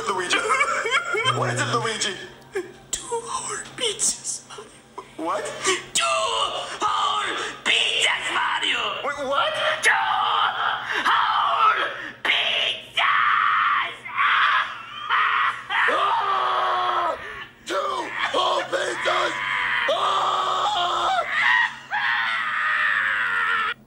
it, Luigi? what is it, Luigi? Two hour pizzas, Mario. What? Two hour pizzas, Mario! Wait, what? Two